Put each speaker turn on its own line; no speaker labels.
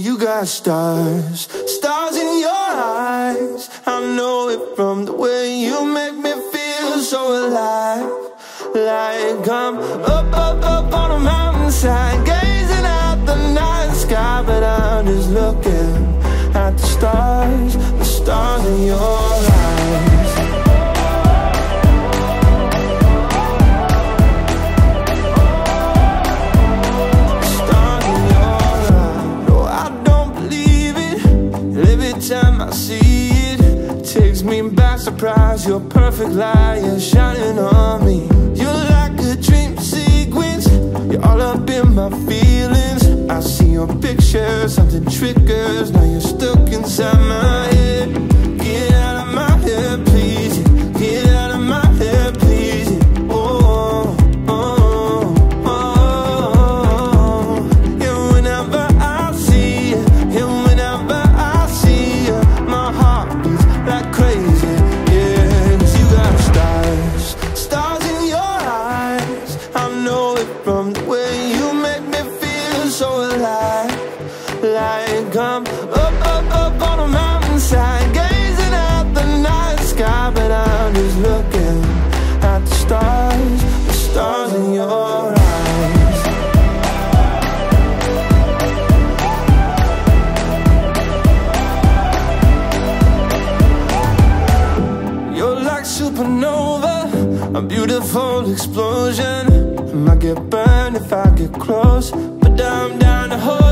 you got stars, stars in your eyes. I know it from the way you make me feel so alive. Like I'm up, up, up on a mountainside, gazing at the night sky. But I'm just looking at the stars, the stars in your I see it, takes me by surprise. You're perfect light, you're shining on me. You're like a dream sequence. You're all up in my feelings. I see your picture, something triggers. Like I'm up, up, up on a mountainside, gazing at the night sky, but I'm just looking at the stars, the stars in your eyes. You're like supernova, a beautiful explosion. I might get burned if I get close, I'm down. You say